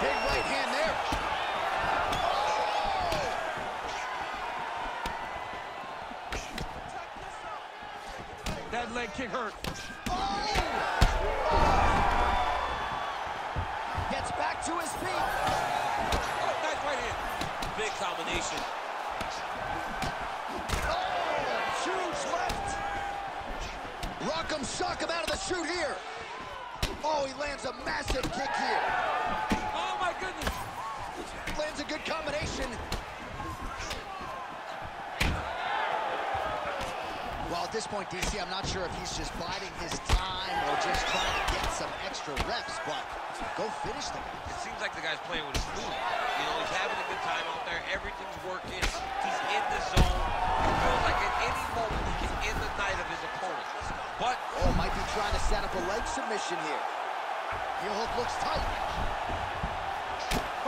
Big right hand there. That leg kick hurt. Oh! Gets back to his feet. Oh, nice right hand. Big combination. Oh, huge left. Rock'em sock him out of the chute here. Oh, he lands a massive kick here. A good combination. Well, at this point, DC, I'm not sure if he's just biding his time or just trying to get some extra reps, but go finish the guy. It seems like the guy's playing with his food. You know, he's having a good time out there. Everything's working. He's in the zone. It feels like at any moment he can end the night of his opponent. But Oh, might be trying to set up a leg submission here. Heel hook looks tight.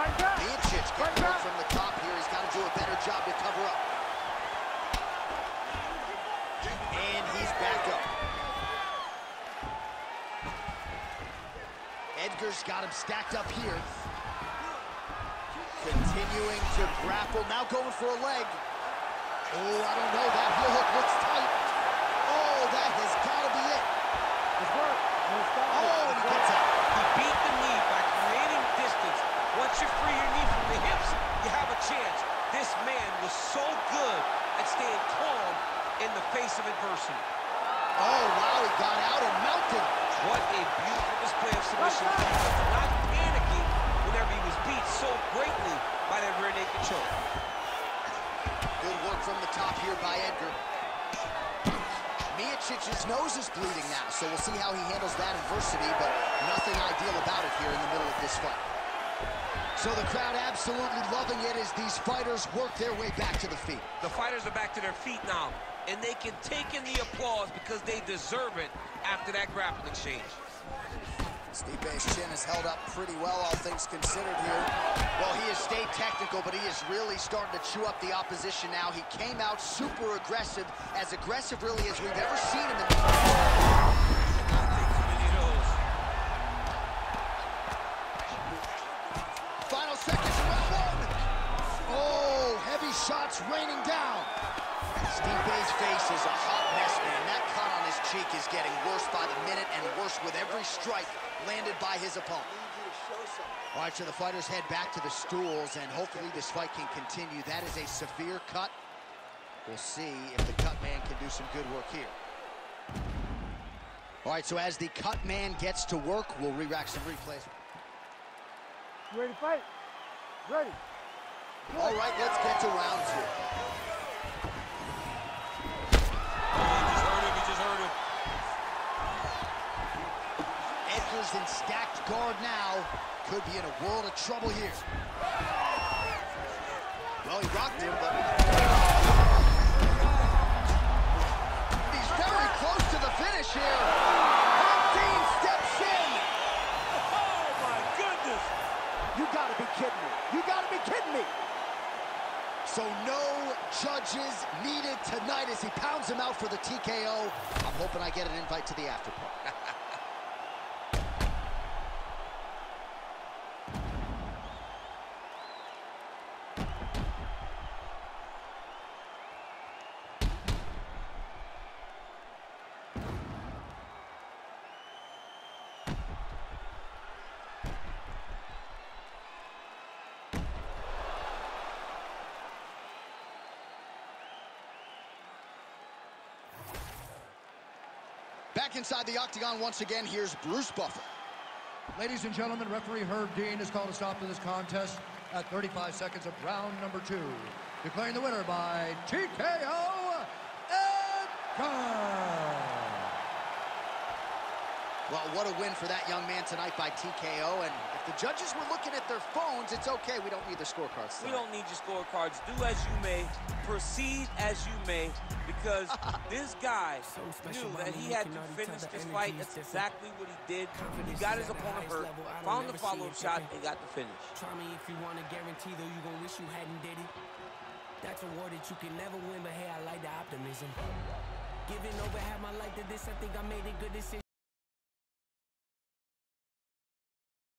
Miocic getting from the top here. He's got to do a better job to cover up. And he's back up. Edgar's got him stacked up here. Continuing to grapple, now going for a leg. Oh, I don't know, that heel hook looks tight. Oh, that has got to be it. It's work. Oh, and he gets out. he beat the knee by creating distance. Once you free your knee from the hips, you have a chance. This man was so good at staying calm in the face of adversity. Oh, wow, he got out and mounted. What a beautiful display of submission. Not panicking whenever he was beat so greatly by that rear naked choke. Good work from the top here by Edgar. Miocic's nose is bleeding now, so we'll see how he handles that adversity, but nothing ideal about it here in the middle of this fight. So the crowd absolutely loving it as these fighters work their way back to the feet. The fighters are back to their feet now, and they can take in the applause because they deserve it after that grappling exchange. Stipe's chin is held up pretty well, all things considered here. Well, he has stayed technical, but he is really starting to chew up the opposition now. He came out super aggressive, as aggressive really as we've ever seen him in the... Not take too many of those. Final seconds of round one. Shots raining down. Stipe's face is a hot mess, man. That cut on his cheek is getting worse by the minute and worse with every strike landed by his opponent. All right, so the fighters head back to the stools, and hopefully this fight can continue. That is a severe cut. We'll see if the cut man can do some good work here. All right, so as the cut man gets to work, we'll re-rack some replays. You ready to fight? Ready. All right, let's get to round two. Edgar's in stacked guard now. Could be in a world of trouble here. Well, he rocked him, but... He's very close to the finish here. Dean steps in. Oh, my goodness. You gotta be kidding me. You gotta be kidding me. So no judges needed tonight as he pounds him out for the TKO. I'm hoping I get an invite to the after party. Back inside the octagon once again, here's Bruce Buffer. Ladies and gentlemen, referee Herb Dean has called a stop to this contest at 35 seconds of round number two. Declaring the winner by TKO, Edgar! Well, what a win for that young man tonight by TKO. And if the judges were looking at their phones, it's okay. We don't need their scorecards. We don't need your scorecards. Do as you may, proceed as you may, because this guy so knew that he had to finish this fight. That's exactly what he did. He got his opponent hurt, found the follow-up shot, and got the finish. Try me if you want to guarantee, though you gon' wish you hadn't did it. That's a war that you can never win, but hey, I like the optimism. Giving over half my life to this, I think I made a good decision.